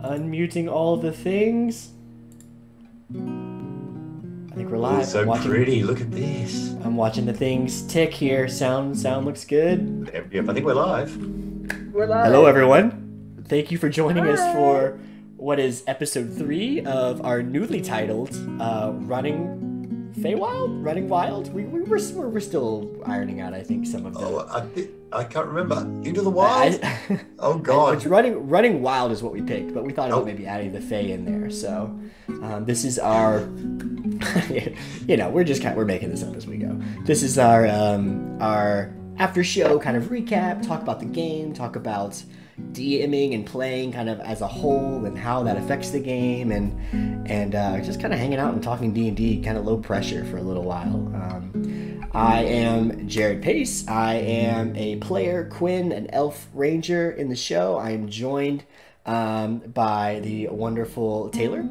Unmuting all the things. I think we're live. so I'm watching, pretty. Look at this. I'm watching the things tick here. Sound sound looks good. Yep, I think we're live. We're live. Hello everyone. Thank you for joining us for what is episode three of our newly titled uh, "Running Feywild." Running Wild. We, we we're, we're we're still ironing out. I think some of the. Oh, I, thi- I can't remember. Into the wild. I- oh It's God. running running wild is what we picked, but we thought about Oh. maybe adding the Fey in there. So um, this is our, you know, we're just kind we're making this up as we go. This is our um, our after show kind of recap, talk about the game, talk about DMing and playing kind of as a whole and how that affects the game, and and uh, just kind of hanging out and talking D and D, kind of low pressure for a little while. Um, I am Jared Pace. I am a player, Quinn, an elf ranger in the show. I am joined um, by the wonderful Taylor,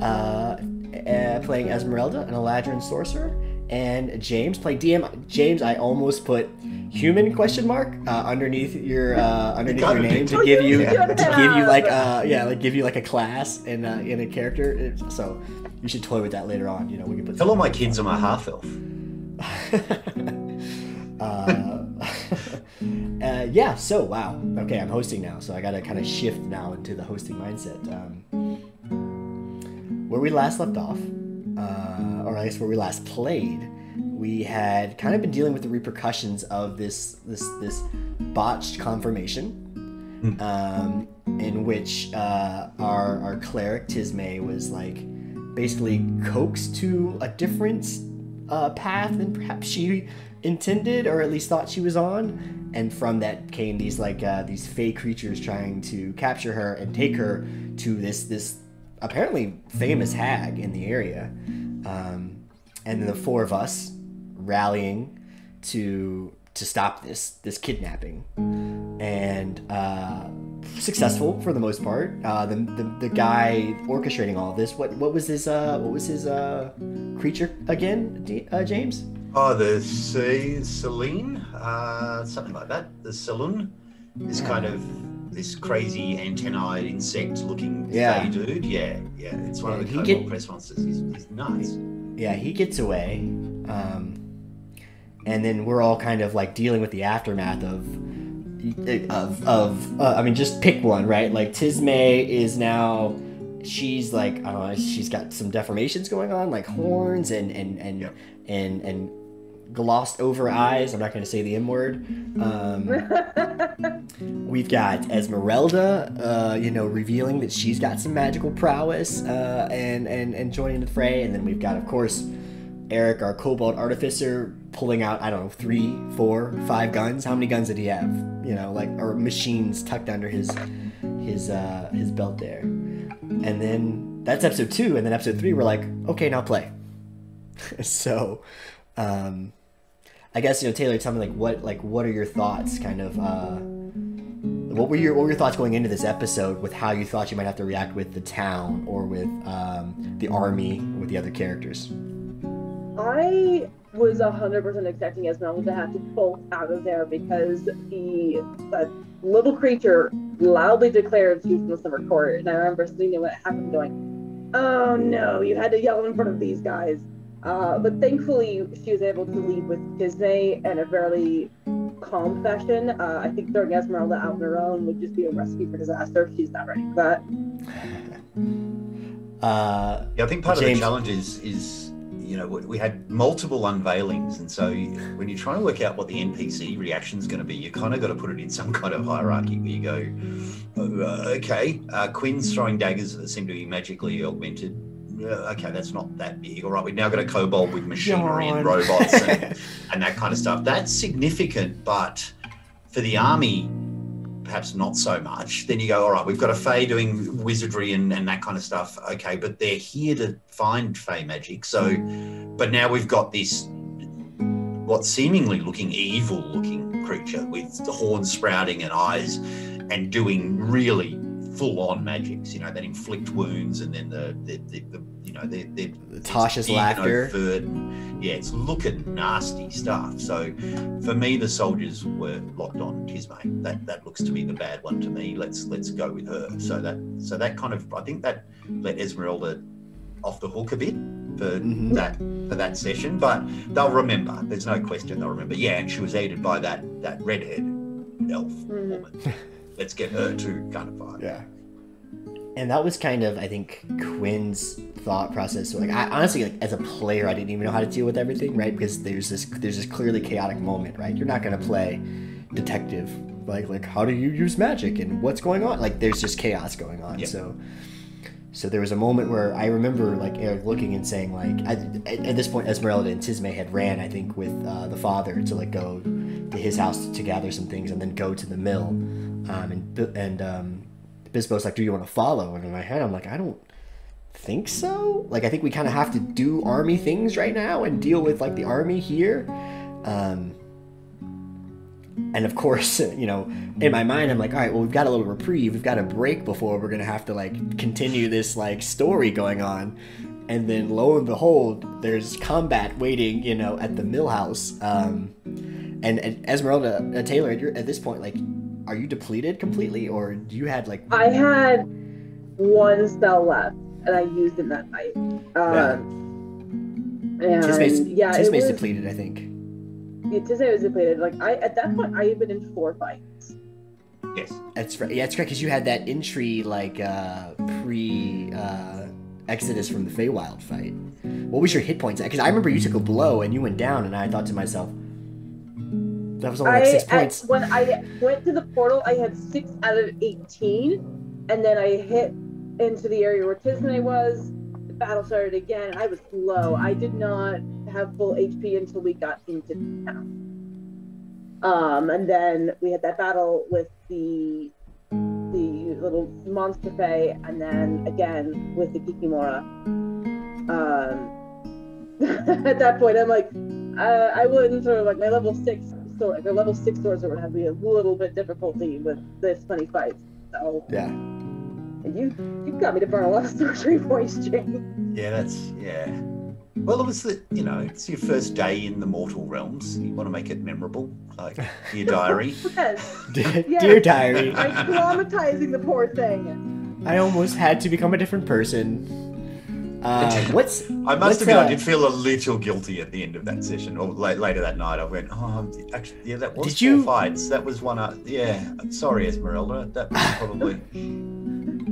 uh, uh, playing Esmeralda, an Eladrin sorcerer, and James playing DM. James, I almost put human question mark uh, underneath your uh, underneath your name to give you you to give you like uh yeah like give you like a class and uh, in a character. So you should toy with that later on. You know we can put. Tell all my kids I'm a half elf. uh, uh, yeah, so wow. Okay, I'm hosting now, so I gotta kind of shift now into the hosting mindset. Um, where we last left off, uh, or I guess where we last played, we had kind of been dealing with the repercussions of this this this botched confirmation. Um, in which uh, our our cleric Tisme was like basically coaxed to a different uh, path than perhaps she intended or at least thought she was on and from that came these like uh, these fey creatures trying to capture her and take her to this this apparently famous hag in the area um, and the four of us rallying to to stop this this kidnapping and uh, successful for the most part. Uh, the, the the guy orchestrating all this. What what was his uh what was his uh creature again? D- uh, James. Oh, the sea, Celine, uh, something like that. The saloon, this kind of this crazy antennae insect-looking Yeah. dude. Yeah, yeah. It's one Yeah, of the Kobold get- press monsters. He's, he's nuts. Yeah, he gets away, um, and then we're all kind of like dealing with the aftermath of of of uh, I mean, just pick one, right? Like Tisme is now. She's like I don't know. She's got some deformations going on, like horns and and and Yep. and and glossed over eyes. I'm not going to say the M word. Um, We've got Esmeralda, uh, you know, revealing that she's got some magical prowess uh, and, and, and joining the fray. And then we've got, of course, Eric, our Kobold Artificer, pulling out, I don't know, three, four, five guns. How many guns did he have? You know, like, or machines tucked under his his uh, his belt there. And then that's episode two. And then episode three, we're like, okay, now play. so, um, I guess you know Taylor, tell me like what like what are your thoughts, kind of. Uh, what were your what were your thoughts going into this episode with how you thought you might have to react with the town or with um, the army with the other characters? I was 100% expecting Esmeralda to have to bolt out of there because the, little creature loudly declared she was in the summer court. And I remember seeing what happened going, oh no, you had to yell in front of these guys. Uh, but thankfully, she was able to leave with Tismay in a fairly calm fashion. Uh, I think throwing Esmeralda out on her own would just be a recipe for disaster. She's not ready for that. Uh, Yeah, I think part James- of the challenge is is you know we we had multiple unveilings, and so when you're trying to work out what the NPC reaction is going to be, you kind of got to put it in some kind of hierarchy where you go, "Oh, uh, okay, uh, Quinn's throwing daggers that seem to be magically augmented. Uh, okay, that's not that big. All right, we've now got a kobold with machinery and robots and, and that kind of stuff. That's significant, but for the army, perhaps not so much. Then you go, all right, we've got a Fae doing wizardry and, and that kind of stuff. Okay, but they're here to find Fae magic. So, but now we've got this, what seemingly looking evil looking creature with the horns sprouting and eyes and doing really full on magics, you know, that inflict wounds and then the, the, the, the you know, they're, they're Tasha's big laughter. overt yeah, it's looking nasty stuff. So for me, the soldiers were locked on Tismay. That that looks to be the bad one to me. Let's let's go with her. So that so that kind of I think that let Esmeralda off the hook a bit for Mhm. that for that session. But they'll remember. There's no question they'll remember. Yeah, and she was aided by that that redhead elf Mhm. woman. Let's get her to kind of vibe. Yeah. And that was kind of, I think, Quinn's thought process. So, like, I honestly, like, as a player, I didn't even know how to deal with everything, right? Because there's this, there's this clearly chaotic moment, right? You're not gonna play detective, like, like how do you use magic and what's going on? Like, there's just chaos going on. Yep. So, so there was a moment where I remember, like, Eric looking and saying, like, at, at, this point, Esmeralda and Tismay had ran, I think, with uh, the father to like go to his house to gather some things and then go to the mill. Um, and and um, Bisbo's like, "Do you want to follow?" And in my head, I'm like, "I don't think so. Like, I think we kind of have to do army things right now and deal with like the army here." Um, and of course, you know, in my mind, I'm like, "All right, well, we've got a little reprieve. We've got a break before we're gonna have to like continue this like story going on." And then, lo and behold, there's combat waiting, you know, at the mill house. Um, and, and Esmeralda uh, Taylor, you're, at this point, like, are you depleted completely, or do you had like? I had one spell left, and I used it that night. Um, and Tismay's, yeah, it Tismay's was, depleted, I think. yeah, Tismay was depleted. Like I, at that point, I had been in four fights. Yes. That's right. Yeah, that's correct. Because you had that entry like uh, pre uh, Exodus from the Feywild fight. What was your hit points? Because I remember you took a blow and you went down, and I thought to myself, that was only like I six at- points. when I went to the portal, I had six out of eighteen, and then I hit into the area where Tismay was. The battle started again. I was low. I did not have full HP until we got into town. Um, and then we had that battle with the the little monster fae, and then again with the Kikimora. Um, at that point, I'm like, uh, I wouldn't sort of like my level six sword, like a level six swords would have be a little bit difficulty with this many fights. So Yeah. and you you got me to burn a lot of sorcery points, Jane. Yeah, that's yeah. Well, it was the you know it's your first day in the mortal realms. You want to make it memorable, like your diary. Yes, Dear, Yeah. dear diary, I'm traumatizing the poor thing. I almost had to become a different person. Uh, what's I must Let's, admit, uh, I did feel a little guilty at the end of that session, or la- later that night. I went, "Oh, actually, yeah, that was Did four you- fights. That was one. Uh, yeah, sorry, Esmeralda. That was probably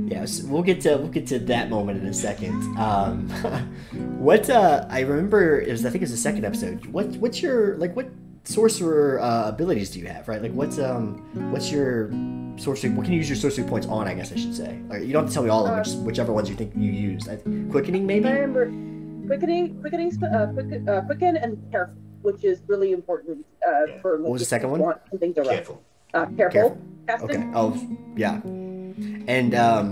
Yes, we'll get to we'll get to that moment in a second. Um, what uh, I remember is I think it's the second episode. What what's your like what sorcerer uh, abilities do you have? Right, like what's um what's your sorcery? What can you use your sorcery points on? I guess I should say. Or you don't have to tell me all of them, Uh, just whichever ones you think you used. I, quickening maybe. I maybe. remember quickening, quickening, uh, quick, uh, quicken, and careful, which is really important uh, Yeah. for. What was the second one? Want something to run. careful. Uh, careful. Careful. Casting. Okay. Oh yeah, and um,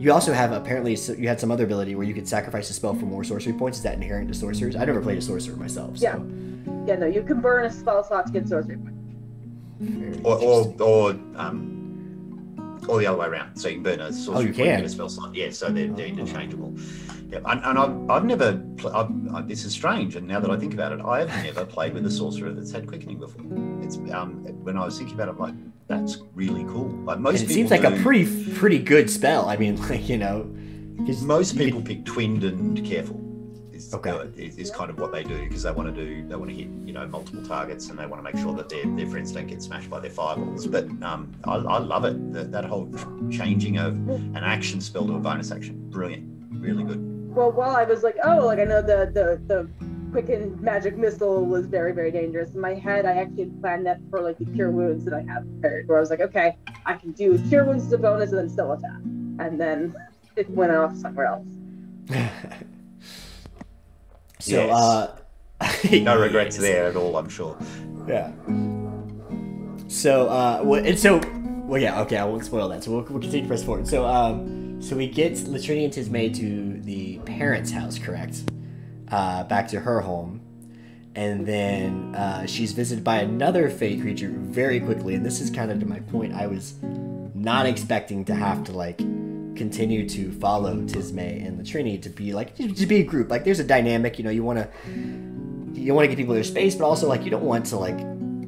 you also have apparently so you had some other ability where you could sacrifice a spell for more sorcery points. Is that inherent to sorcerers? I never played a sorcerer myself. So. Yeah. Yeah, no, you can burn a spell slot to get sorcery points. Very Or, or, or, um, or the other way around. So you can burn a sorcery Oh, you point and can? get a spell slot. Yeah, so they're, they're interchangeable. Yeah, and, and I've, I've never, pl- I've, I, this is strange, and now that I think about it, I have never played with a sorcerer that's had quickening before. It's um, when I was thinking about it, I'm like, that's really cool. Like most And it seems like a pretty pretty good spell. I mean, like you know, 'cause most people could- pick twinned and careful. Is, Okay. uh, is, is kind of what they do because they want to do they want to hit you know multiple targets and they want to make sure that their, their friends don't get smashed by their fireballs. But um, I, I love it that, that whole changing of an action spell to a bonus action, brilliant, really good. Well, while I was like, oh, like I know the the the quicken magic missile was very very dangerous. In my head, I actually planned that for like the cure wounds that I have prepared, where I was like, okay, I can do cure wounds as a bonus and then still attack, and then it went off somewhere else. so Yes. uh, No regrets there at all, I'm sure. Yeah. So uh, well, and so well, yeah, okay, I won't spoil that. So we'll, we'll continue to press forward. So um, so we get Latrinian and Tismay to the parents' house, correct? Uh, back to her home. And then uh, she's visited by another fey creature very quickly. And this is kind of to my point. I was not expecting to have to like continue to follow Tisme and Latrini to be like to be a group. Like there's a dynamic, you know, you want to you want to give people their space, but also like you don't want to like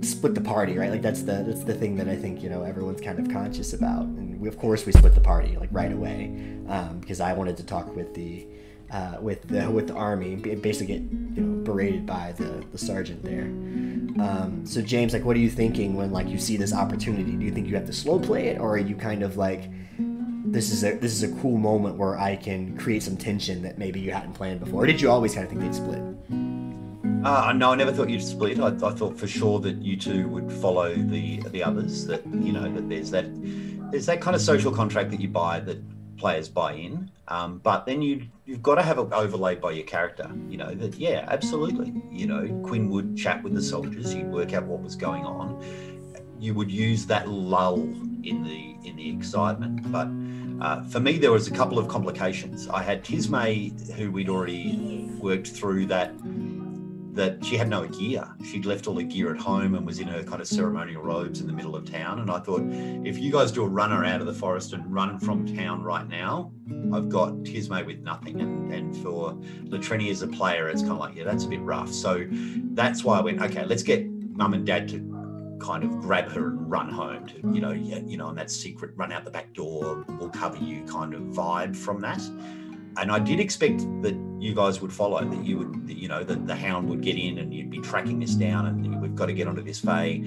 split the party, right? Like that's the that's the thing that I think you know everyone's kind of conscious about. And we, of course we split the party like right away um, because I wanted to talk with the uh, with the with the army, basically get you know berated by the the sergeant there. Um, so James, like, what are you thinking when like you see this opportunity? Do you think you have to slow play it, or are you kind of like this is a this is a cool moment where I can create some tension that maybe you hadn't planned before? Or did you always kind of think they'd split? Uh, no, I never thought you'd split. I, I, thought for sure that you two would follow the the others. That you know that there's that there's that kind of social contract that you buy that players buy in. Um, but then you you've got to have it overlaid by your character. You know that yeah, absolutely. You know Quinn would chat with the soldiers. You'd work out what was going on. You would use that lull in the in the excitement. But uh, for me, there was a couple of complications. I had Tismay, who we'd already worked through that that she had no gear. She'd left all the gear at home and was in her kind of ceremonial robes in the middle of town. And I thought, if you guys do a runner out of the forest and run from town right now, I've got Tisme with nothing. And, and for Latrini as a player, it's kind of like, yeah, that's a bit rough. So that's why I went, okay, let's get mum and dad to kind of grab her and run home to, you know, you know, and that secret run out the back door, we'll cover you kind of vibe from that and I did expect that you guys would follow, that you would, you know, that the hound would get in and you'd be tracking this down and we've got to get onto this fay.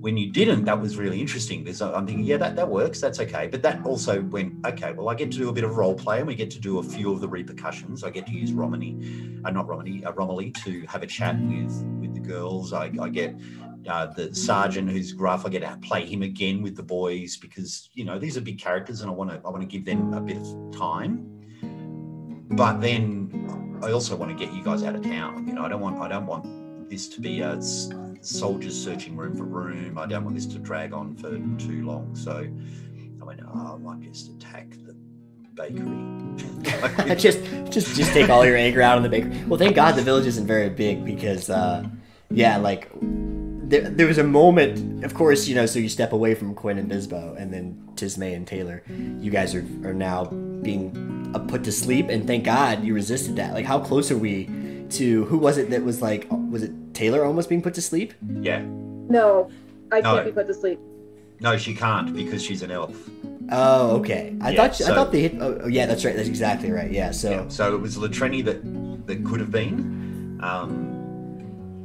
When you didn't, that was really interesting because I'm thinking, yeah, that, that works, that's okay. But that also went, okay, well, I get to do a bit of role play and we get to do a few of the repercussions. I get to use Romany, uh, not Romany, uh, Romilly to have a chat with with the girls. I, I get uh, the sergeant who's gruff. I get to play him again with the boys because you know these are big characters and I want to I want to give them a bit of time but then I also want to get you guys out of town. You know, I don't want I don't want this to be a soldiers searching room for room. I don't want this to drag on for too long. So I went, oh, I might just attack the bakery. just just just take all your anger out on the bakery. Well, thank God the village isn't very big because uh, yeah, like there, there was a moment, of course, you know, so you step away from Quinn and Bisbo, and then Tisme and Taylor, you guys are, are now being uh, put to sleep, and thank God you resisted that. Like, how close are we to who was it that was like, was it Taylor almost being put to sleep? Yeah. No, I no. can't be put to sleep. No, she can't because she's an elf. Oh, okay. I yeah, thought she, so, I thought they hit. Oh, oh, yeah, that's right. That's exactly right. Yeah. So yeah, so it was Latrini that that could have been. Um,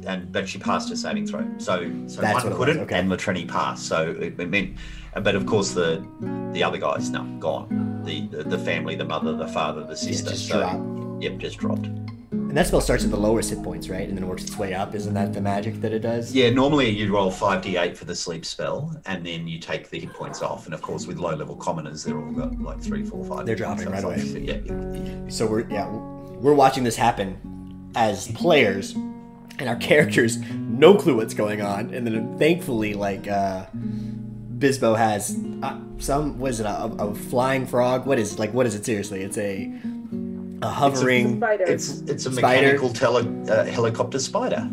and but she passed her saving throw. So so That's one couldn't, okay. and Latrini passed. So it, it, meant, but of course the the other guys no gone. The, the, the family, the mother, the father, the sister. Yeah, just so dropped. yep, just dropped. And that spell starts at the lowest hit points, right? And then works its way up. Isn't that the magic that it does? Yeah, normally you roll 5d8 for the sleep spell, and then you take the hit points off. And of course, with low level commoners, they're all got like three, four, five. They're dropping right away. yeah, yeah. So we're, yeah, we're watching this happen as players and our characters no clue what's going on. And then thankfully like uh bisbo has uh, some what is it a, a, flying frog? What is like what is it? Seriously it's a a hovering it's a, it's, it's a mechanical tele, uh, helicopter spider.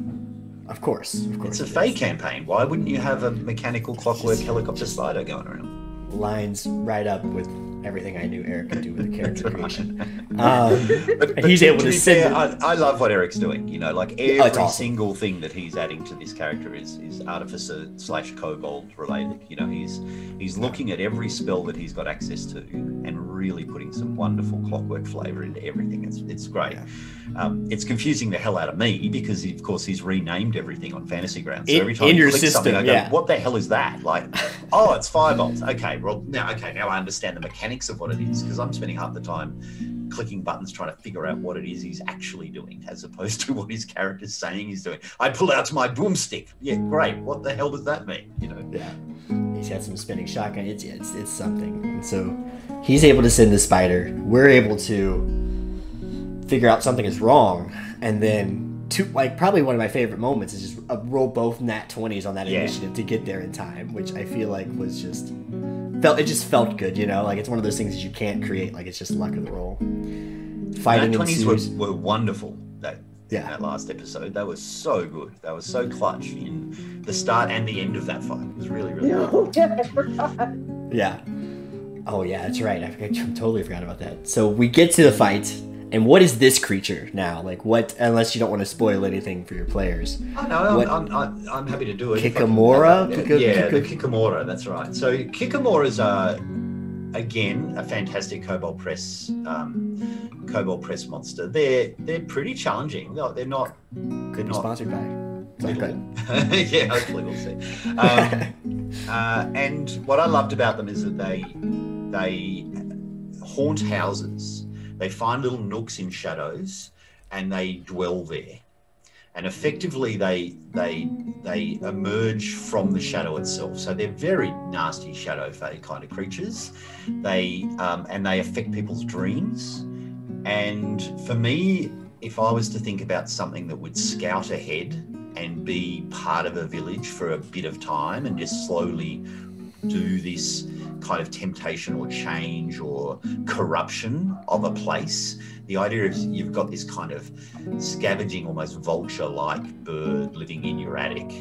Of course of course it's a fake campaign. Why wouldn't you have a mechanical clockwork helicopter spider going around? Lines right up with everything I knew Eric could do with the character creation. Um, but, he's able to, to send. I, I, love what Eric's doing. You know, like every oh, awesome. single thing that he's adding to this character is is artificer slash kobold related. You know, he's he's looking at every spell that he's got access to and really putting some wonderful clockwork flavor into everything. It's it's great. Um, it's confusing the hell out of me because of course he's renamed everything on Fantasy Grounds. So every time in you click system, something, I go, yeah. "What the hell is that?" Like, oh, it's firebolt. Okay, well now okay now I understand the mechanics mechanics of what it is because I'm spending half the time clicking buttons trying to figure out what it is he's actually doing as opposed to what his character's saying he's doing. I pull out my boomstick. Yeah, great. What the hell does that mean? You know? Yeah. He's had some spinning shotgun. It's it's it's something. And so he's able to send the spider. We're able to figure out something is wrong, and then two like probably one of my favorite moments is just uh, roll both nat 20s on that yeah. initiative to get there in time which i feel like was just felt it just felt good, you know. Like it's one of those things that you can't create. Like it's just luck of the roll. Fighting twenties were, were wonderful. That yeah. that last episode, they were so good. They were so clutch in the start and the end of that fight. It was really really. No, good. yeah, Yeah. Oh yeah, that's right. I, forgot, I totally forgot about that. So we get to the fight, and what is this creature now? Like what? Unless you don't want to spoil anything for your players. Oh no, What- I'm, I'm, I'm, I'm happy to do it. I can- Kikimora? Yeah, Kika- the Kikimora. That's right. So Kikimoras are again a fantastic Kobold Press um, Kobold Press monster. They're they're pretty challenging. No, they're not. Could be not sponsored by. Sorry, go little. yeah, hopefully we'll see. Um, uh, and what I loved about them is that they they haunt houses. They find little nooks in shadows, and they dwell there. And effectively, they they they emerge from the shadow itself. So they're very nasty shadow fae kind of creatures. They um, and they affect people's dreams. And for me, if I was to think about something that would scout ahead and be part of a village for a bit of time and just slowly do this kind of temptation or change or corruption of a place. The idea is you've got this kind of scavenging, almost vulture-like bird living in your attic,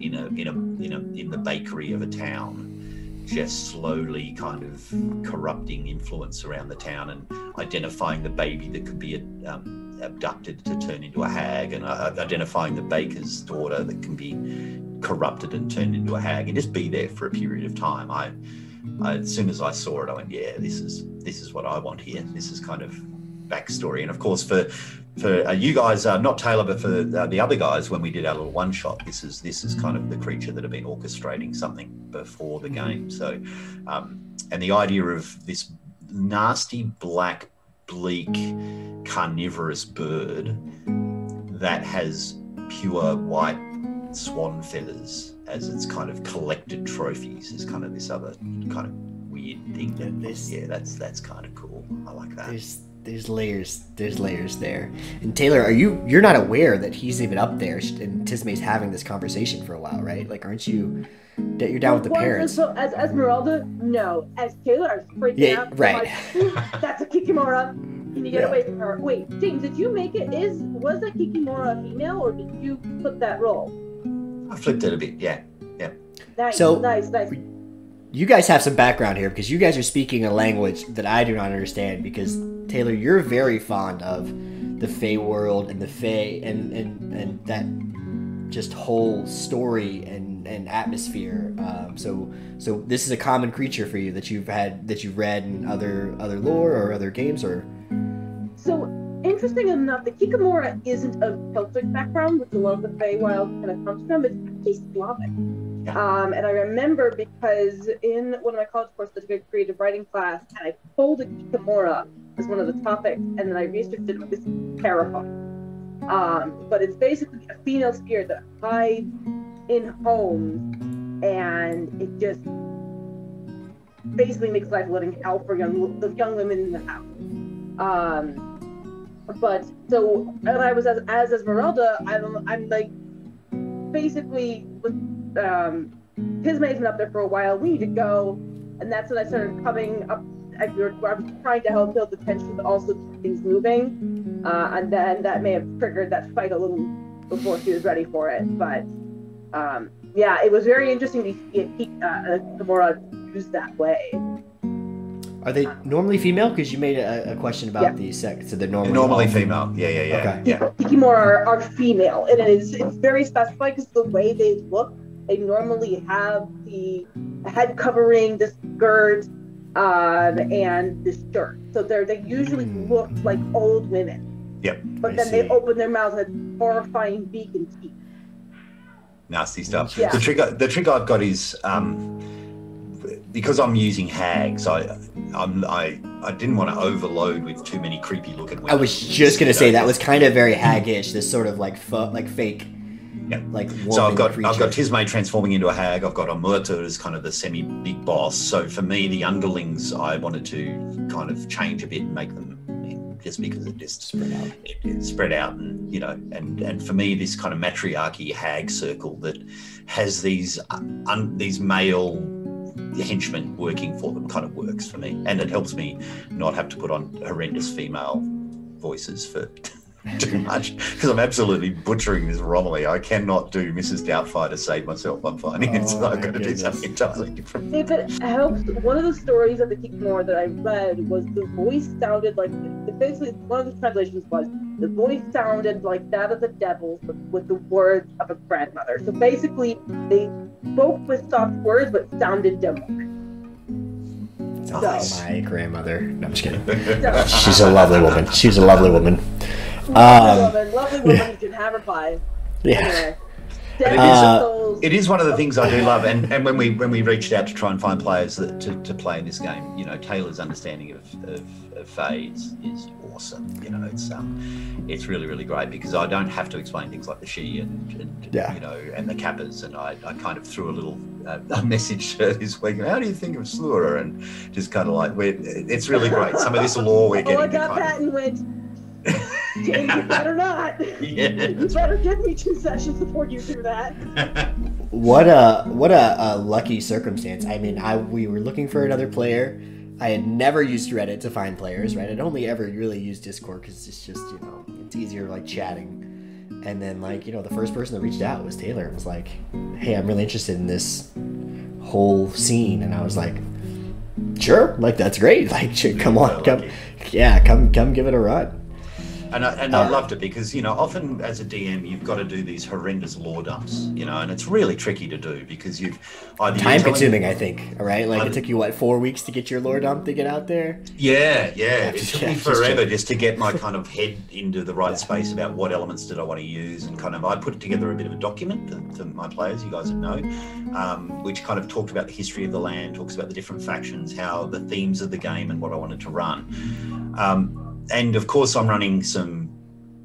in a in a in a in the bakery of a town, just slowly kind of corrupting influence around the town and identifying the baby that could be um, abducted to turn into a hag, and uh, identifying the baker's daughter that can be corrupted and turned into a hag, and just be there for a period of time. I, I as soon as I saw it, I went, yeah, this is this is what I want here. This is kind of backstory, and of course for for uh, you guys, uh, not Taylor, but for uh, the other guys, when we did our little one shot, this is this is kind of the creature that had been orchestrating something before the game. So, um, and the idea of this nasty black, bleak, carnivorous bird that has pure white swan feathers as its kind of collected trophies is kind of this other kind of weird thing. Yeah, That, this- yeah, that's that's kind of cool. I like that. There's there's layers there's layers there. And Taylor, are you you're not aware that he's even up there and Tismay's having this conversation for a while, right? Like, aren't you that you're down with the Well, parents? So as Esmeralda, no. As Taylor, I was freaking Yeah, out. Right. like, that's a Kikimora. Can you get Yeah. away from her? Wait, James, did you make it? Is was that Kikimora a female or did you put that role? I flipped it a bit. Yeah. Yeah. Nice, So- nice, nice. You guys have some background here because you guys are speaking a language that I do not understand because Taylor, you're very fond of the Fey world and the Fey and and, and that just whole story and, and atmosphere. Um, so so this is a common creature for you that you've had that you've read in other other lore or other games or So interesting enough, the Kikimora isn't of Celtic background, which a lot of the Feywild kind of comes from. It's actually Slavic. Um, and I remember because in one of my college courses, I took a creative writing class, and I pulled a Kikimora as one of the topics, and then I researched it. It was terrifying. Um, but it's basically a female spirit that hides in homes, and it just basically makes life a living hell for young the young women in the house. Um, but so when I was as, as Esmeralda, I'm, I'm like basically with um, Tismay's been up there for a while. We need to go, and that's when I started coming up. I, we were, was trying to help build the tension, but also keep things moving. Uh, and then that may have triggered that fight a little before she was ready for it. But um, yeah, it was very interesting to see it, uh, Gamora used that way. Are they normally female? Because you made a, a question about Yeah. the sex. So they're normally Normally all- female. Yeah, yeah, yeah. Okay. Yeah. Kikimora are, are female, and it is it's very specified because the way they look, they normally have the head covering, the skirt, um, and the shirt. So they're they usually Hmm. look like old women. Yep. But I then they open their mouths and horrifying beak and teeth. nasty stuff. Yeah. The trick, the trick I've got is um, because I'm using hags. I, I'm, I, I didn't want to overload with too many creepy looking women. I was just gonna say that was kind of very haggish. This sort of like fu- like fake, Yeah. like So I've got creature. I've got Tismay transforming into a hag. I've got Amurta as kind of the semi big boss. So for me, the underlings I wanted to kind of change a bit and make them just because it just spread out. it, it spread out and you know and and for me this kind of matriarchy hag circle that has these uh, un, these male henchmen working for them kind of works for me. And it helps me not have to put on horrendous female voices for too much because I'm absolutely butchering this Romilly. I cannot do Mrs. Doubtfire to save myself. I'm finding it, so Oh, I've got to do something entirely different. If it helps, one of the stories of the Kikimora that I read was the voice sounded like basically one of the translations was the voice sounded like that of the devil but with the words of a grandmother. So basically, they spoke with soft words but sounded dumb. Sounds Nice. like my grandmother. No, I'm just kidding. So, She's a lovely woman. She's a lovely woman. Lovely Um, woman, lovely woman. You can have her pie. Yeah. Anyway, But it Dead is- souls. It is one of the things I do love, and, and when we when we reached out to try and find players that, to, to play in this game, you know, Taylor's understanding of, of, of fades is awesome. You know, it's um, it's really really great because I don't have to explain things like the sidhe and, and Yeah. you know and the kappas, and I, I kind of threw a little uh, a message uh, this week. How do you think of Slura? And just kind of like we're, it's really great. Some of this lore we're Oh, getting I to got kind that and went. James, you better not. Yeah. You better give me two sessions before you do that. What a what a, a lucky circumstance. I mean, I we were looking for another player. I had never used Reddit to find players, right? I'd only ever really used Discord because it's just you know it's easier like chatting. And then like you know the first person that reached out was Taylor and was like, "Hey, I'm really interested in this whole scene," and I was like, "Sure, like that's great. Like, come on, come, yeah, come come give it a run." And I, and I loved it because you know often as a DM you've got to do these horrendous lore dumps, you know, and it's really tricky to do because you've either Time consuming, I think. Right? Like Um, it took you what four weeks to get your lore dump to get out there. Yeah, yeah. It took yeah, me forever check. just to get my kind of head into the right space about what elements did I want to use, and kind of I put together a bit of a document for, for my players, you guys would know, um, which kind of talked about the history of the land, talks about the different factions, how the themes of the game, and what I wanted to run. Um, and of course, I'm running some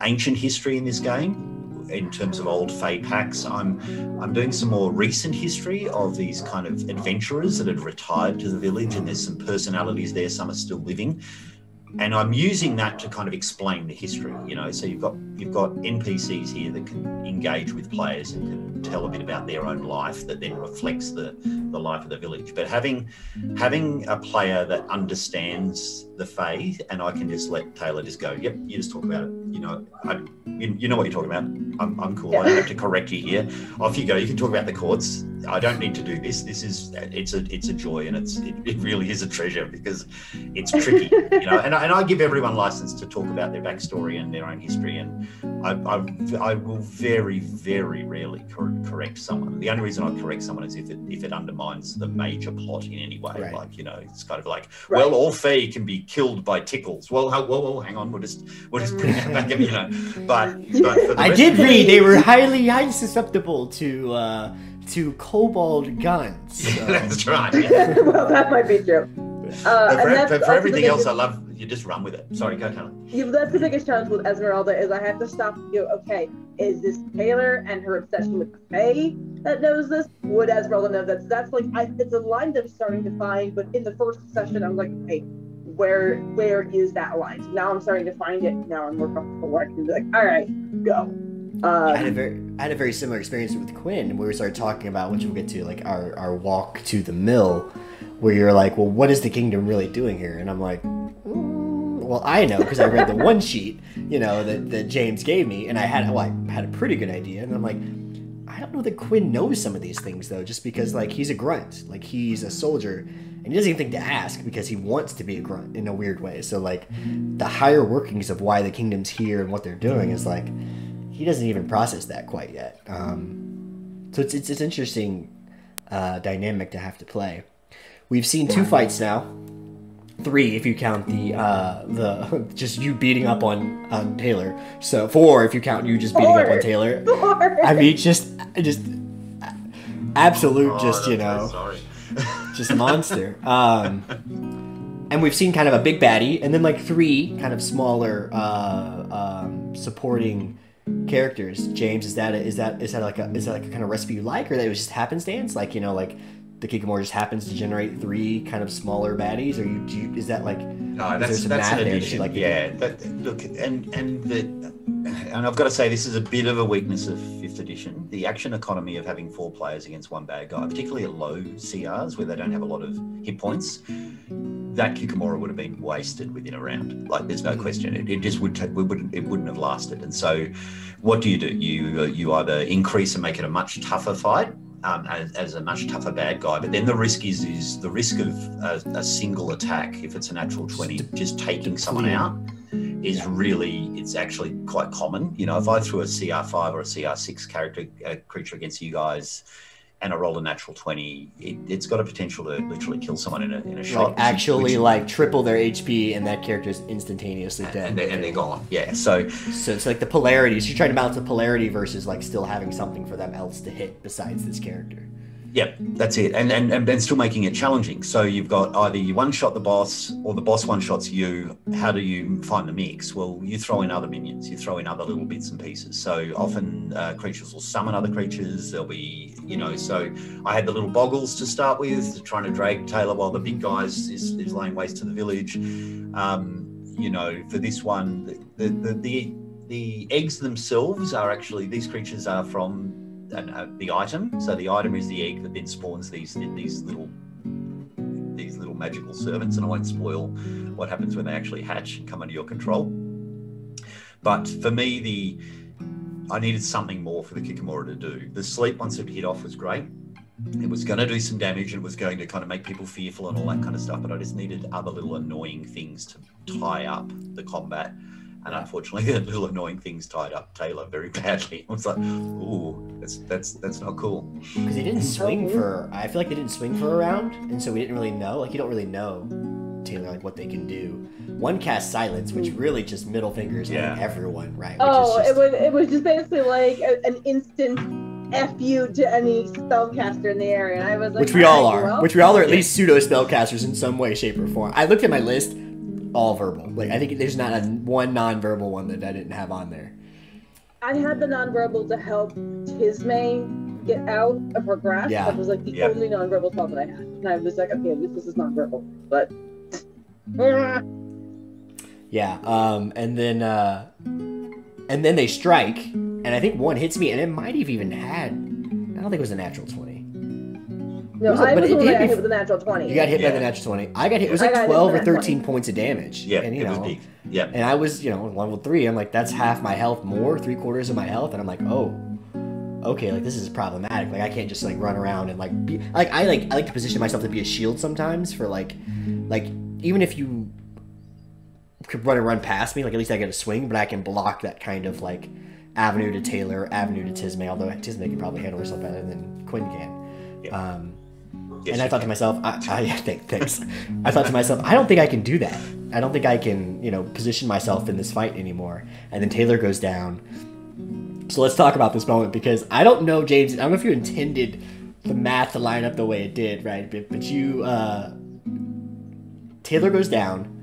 ancient history in this game in terms of old Fey packs. I'm I'm doing some more recent history of these kind of adventurers that had retired to the village, and there's some personalities there. Some are still living, and I'm using that to kind of explain the history. You know, so you've got you've got NPCs here that can engage with players and can tell a bit about their own life that then reflects the the life of the village. But having having a player that understands the faith, and I can just let Taylor just go, yep, you just talk about it. You know, I, you, you know what you're talking about. I'm, I'm cool. I don't have to correct you here. Off you go. You can talk about the courts. I don't need to do this. This is it's a it's a joy and it's it, it really is a treasure because it's tricky, you know. And I, and I give everyone license to talk about their backstory and their own history, and I I, I will very very rarely cor- correct someone. The only reason I correct someone is if it if it undermines the major plot in any way. Right. Like you know, it's kind of like Right. well, all Fae can be killed by tickles. Well, ho- well, well, hang on, we'll just we'll just that back, in, you know. But but for the I did of read they were highly, highly susceptible to uh, to kobold guns. So. That's right. well, that might be true. Uh, But and for, that's but for everything else, I love you. Just run with it. Sorry, go Taylor. Yeah, that's the biggest challenge with Esmeralda is I have to stop and go, okay, is this Taylor and her obsession with the Fae that knows this? Would Esmeralda know that? So that's like, I, it's a line that I'm starting to find, but in the first session, I'm like, okay, where where is that line? So now I'm starting to find it. Now I'm more comfortable where I can be like, all right, go. I had a Um, very, I had a very similar experience with Quinn, where we started talking about, which we'll get to, like our, our walk to the mill, where you're like, well, what is the kingdom really doing here? And I'm like, "Mm, well, I know because I read the one sheet, you know, that, that James gave me, and I had, well, I had a pretty good idea, and I'm like, I don't know that Quinn knows some of these things though, just because like he's a grunt, like he's a soldier, and he doesn't even think to ask because he wants to be a grunt in a weird way. So like, the higher workings of why the kingdom's here and what they're doing is like he doesn't even process that quite yet. Um, so it's, it's it's interesting uh, dynamic to have to play. We've seen two fights now, three if you count the uh, the just you beating up on on Taylor. So four if you count you just beating up on Taylor. Or- I mean, just just absolute, Oh, just you know sorry. Just monster. Um, and we've seen kind of a big baddie, and then like three kind of smaller uh, um, supporting characters. James, is that a, is that is that like a is that like a kind of recipe you like, or that it was just happenstance? Like you know, like the Kikimora just happens to generate three kind of smaller baddies, or you, do you is that like No, that's that's an addition. like yeah, but look, and and the and I've got to say this is a bit of a weakness of fifth edition. The action economy of having four players against one bad guy, particularly at low CRs where they don't have a lot of hit points, that Kikimora would have been wasted within a round. Like, there's no question. It, it just would take, we wouldn't it wouldn't have lasted. And so, what do you do? You uh, you either increase and make it a much tougher fight. Um, as, as a much tougher bad guy, but then the risk is is the risk of a, a single attack if it's a natural twenty, just taking someone out is really it's actually quite common. You know, if I threw a CR five or a CR six character uh, creature against you guys, and I roll a natural twenty, it, it's got a potential to literally kill someone in a in a shot. Like actually like triple their HP and that character is instantaneously dead. and, they're, and they're gone. Yeah. So So it's like the polarity. So you're trying to balance the polarity versus like still having something for them else to hit besides this character. Yeah, that's it. And and and then still making it challenging. So you've got either you one shot the boss or the boss one shots you. How do you find the mix? Well, you throw in other minions. You throw in other little bits and pieces. So often uh, creatures will summon other creatures. There'll be you know. So I had the little boggles to start with, trying to drag Taylor while the big guys is, is laying waste to the village. Um, you know, for this one, the the, the the eggs themselves are actually these creatures are from an, uh, the item. So the item is the egg that then spawns these these little these little magical servants, and I won't spoil what happens when they actually hatch and come under your control. But for me, the I needed something more for the Kikimora to do. The sleep once it hit off was great. It was going to do some damage and was going to kind of make people fearful and all that kind of stuff. But I just needed other little annoying things to tie up the combat. And unfortunately, the little annoying things tied up Taylor very badly. I was like, "Ooh, that's that's that's not cool." Because he didn't swing for. I feel like they didn't swing for a round, and so we didn't really know. Like you don't really know Taylor like what they can do. One cast silence, which really just middle fingers Yeah. on everyone, right? Which Oh, is just, it was it was just basically like a, an instant f you to any spellcaster in the area, and I was like, which we all are. well." which we all are at Yeah. least pseudo spellcasters in some way, shape, or form. I looked at my list, all verbal. Like I think there's not a one non-verbal one that I didn't have on there. I had the nonverbal to help Tismay get out of her grasp. Yeah. That was like the Yeah. only nonverbal spell that I had, and I was like, okay, this is nonverbal, but. Yeah. Um. And then uh, and then they strike, and I think one hits me, and it might have even had. I don't think it was a natural twenty. No, was a- I but was the one that got hit with a natural twenty. You got hit by the natural twenty. I got hit. It was like twelve or thirteen 20. points of damage. Yeah, and, you it was know, big. Yeah, And I was, you know, level three. I'm like, that's half my health more, three quarters of my health, and I'm like, oh, okay, like this is problematic. Like I can't just like run around and like be like I like I like to position myself to be a shield sometimes for like, like even if you could run and run past me, like at least I get a swing, but I can block that kind of like avenue to Taylor, avenue to Tismay. Although Tismay can probably handle herself better than Quinn can. Yeah. Um, Yes, and I thought to myself, I, I thank, thanks. I thought to myself, I don't think I can do that. I don't think I can, you know, position myself in this fight anymore. And then Taylor goes down. So let's talk about this moment because I don't know, James. I don't know if you intended the math to line up the way it did, right? But, but you, uh, Taylor goes down,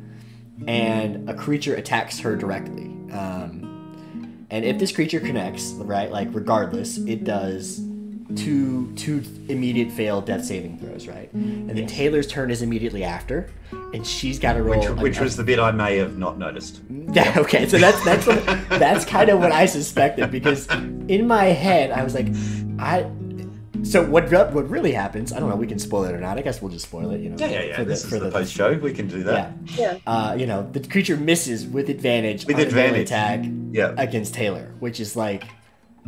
and a creature attacks her directly. Um, and if this creature connects, right, like regardless, it does two two immediate failed death saving throws, right? And then Taylor's turn is immediately after, and she's got to roll. which, which was the bit I may have not noticed. yeah, okay, so that's that's what, that's kind of what I suspected because in my head I was like, I. So what what really happens? I don't know. We can spoil it or not. I guess we'll just spoil it. You know. Yeah, yeah, yeah. for the- this is for the, post show. We can do that. Yeah. Yeah. Uh, you know, the creature misses with advantage With on advantage. attack Yeah. against Taylor, which is like,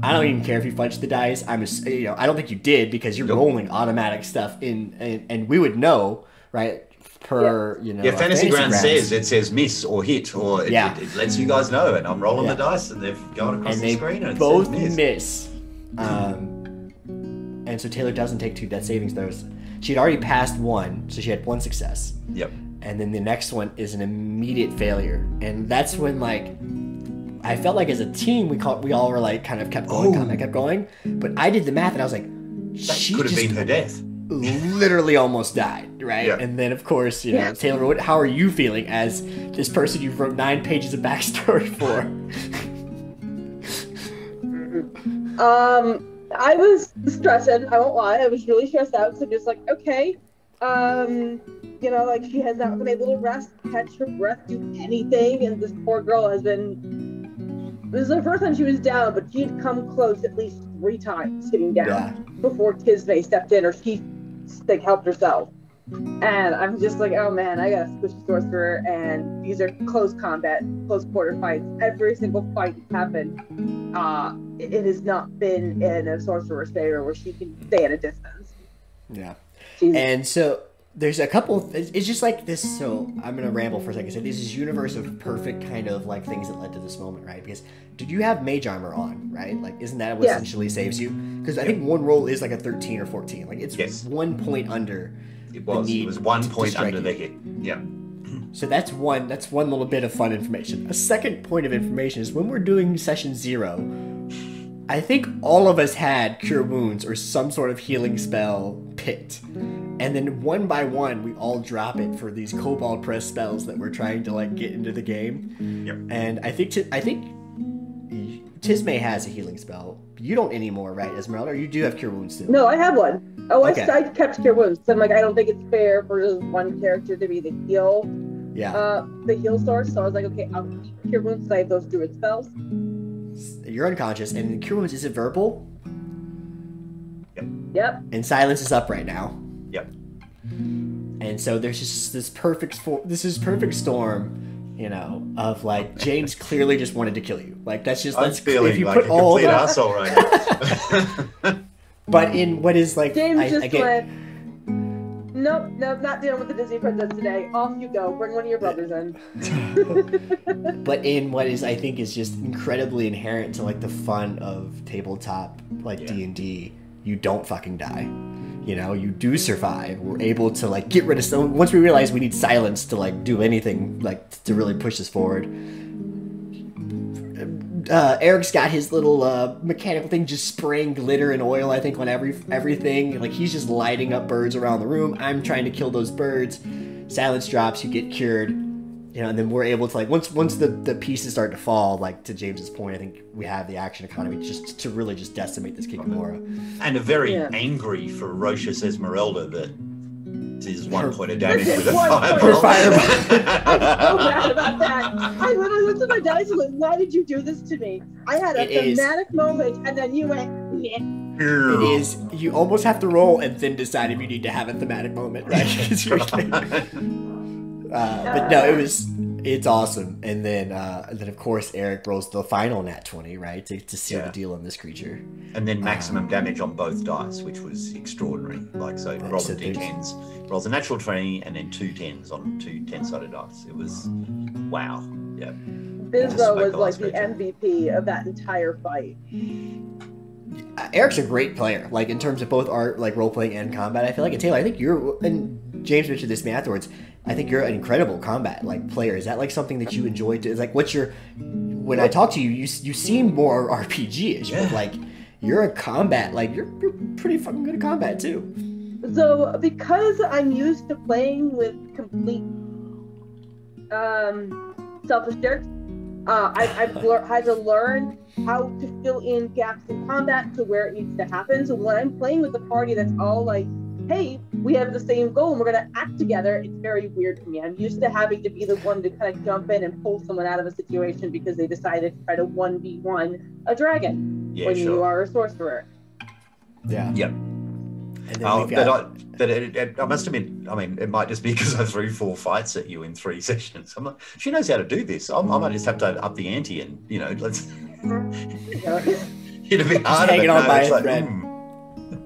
I don't even care if you fudged the dice. I'm, just, you know, I don't think you did because you're Nope. rolling automatic stuff in, and, and we would know, right? Per you know, Yeah, uh, Fantasy, Ground says it says miss or hit, or it, Yeah. it, it lets you guys know. And I'm rolling Yeah. the dice, and they've gone across and the screen, and it both says miss. miss. Um, and so Taylor doesn't take two death savings throws. She had already passed one, so she had one success. Yep. and then the next one is an immediate failure and that's when like i felt like as a team we caught we all were like kind of kept going Oh. kind of kept going but i did the math and i was like That she could have just been her death. literally almost died right Yeah. and then of course you know Yeah. taylor what, how are you feeling as this person you wrote nine pages of backstory for Um, I was stressing. I won't lie. I was really stressed out. So just like, okay, um, you know, like she has not been able to rest, catch her breath, do anything, and this poor girl has been. This is the first time she was down, but she'd come close at least three times sitting down yeah before Tismay stepped in, or she like helped herself. And I'm just like, oh man, I gotta switch to sorcerer, and these are close combat, close quarter fights. Every single fight that's happened, uh, it, it has not been in a sorcerer's favor where she can stay at a distance. Yeah. She's, And so there's a couple. It's it's just like this. So I'm gonna ramble for a second. So this is universe of perfect kind of like things that led to this moment, right? Because did you have mage armor on, right? Like, isn't that what Yeah. essentially saves you? Because I think one roll is like a 13 or 14. Like it's Yes. one point under. It was. need It was one to- to point strike under you. the hit. Yeah. So that's one. That's one little bit of fun information. A second point of information is when we're doing session zero. I think all of us had cure wounds or some sort of healing spell picked, and then one by one we all drop it for these Kobold Press spells that we're trying to like get into the game. Yep. And I think Ti- think Tismay has a healing spell. You don't anymore, right, Esmeralda? Or you do have cure wounds still. no, I have one. Oh, Okay. I, I kept cure wounds. So I'm like, I don't think it's fair for just one character to be the heal, Yeah. uh, the heal source. So I was like, okay, I'll keep cure wounds. 'cause I have those druid spells. You're unconscious, and cure wounds is it verbal? Yep. Yep. and silence is up right now. Yep. And so there's just this perfect for this is perfect storm, you know, of like James clearly just wanted to kill you. Like that's just I'm that's feeling if you like a put all complete the, asshole right now. but in what is like James I, just I get, went. Nope, nope, not dealing with the Disney princess today. Off you go. Bring one of your brothers in. but in what is I think is just incredibly inherent to like the fun of tabletop like D and D. You don't fucking die. You know, you do survive. We're able to like get rid of some. Once we realize we need silence to like do anything, like to really push this forward. Uh, Eric's got his little uh, mechanical thing, just spraying glitter and oil. I think on every everything. Like he's just lighting up birds around the room. I'm trying to kill those birds. Silence drops. You get cured you know, and then we're able to like once once the the pieces start to fall, like to James's point, I think we have the action economy just to really just decimate this Kikimora. and a very Yeah. angry, ferocious Esmeralda that is one Her- point of damage That's with a it, one point. fireball. I'm so mad about that. I literally looked at my dice and went, why did you do this to me? I had a It is- thematic moment and then you went, "Meh." It is you almost have to roll and then decide if you need to have a thematic moment, right? 'Cause you're- uh, but no, it was it's awesome. And then uh, and then of course Eric rolls the final nat twenty, right, to, to seal Yeah. the deal on this creature. and then maximum damage on both dice, which was extraordinary. Like so, Right, roll so a there's- d10s, rolls a natural 20, and then two tens on two 10-sided dice. It was wow. Yeah. Bisbo spoke was a like the Spencer. MVP of that entire fight. Uh, Eric's a great player, like in terms of both art, like role playing and combat. I feel like, and Taylor, I think you're, and James mentioned this to me afterwards. I think you're an incredible combat like player. Is that like something that you enjoy? To, is like what's your when I talk to you, you you seem more RPG-ish, but like you're a combat, like you're you're pretty fucking good at combat too. So because I'm used to playing with complete um, selfish jerks, uh, I, I've lear- had to learn how to fill in gaps in combat to where it needs to happen. So when I'm playing with a party that's all like, "Hey, we have the same goal and we're gonna act together," it's very weird for me. I'm used to having to be the one to kind of jump in and pull someone out of a situation because they decided to try to one v one a dragon Yeah, when you are a sorcerer. Yeah. Yep. And then Oh, we've but I, but it, it, I must admit, I mean, it might just be because I threw four fights at you in three sessions. I'm like, she knows how to do this. I, I might just have to up the ante and, you know, let's You know, hit a bit harder. hanging on no, by a like, thread. Hmm.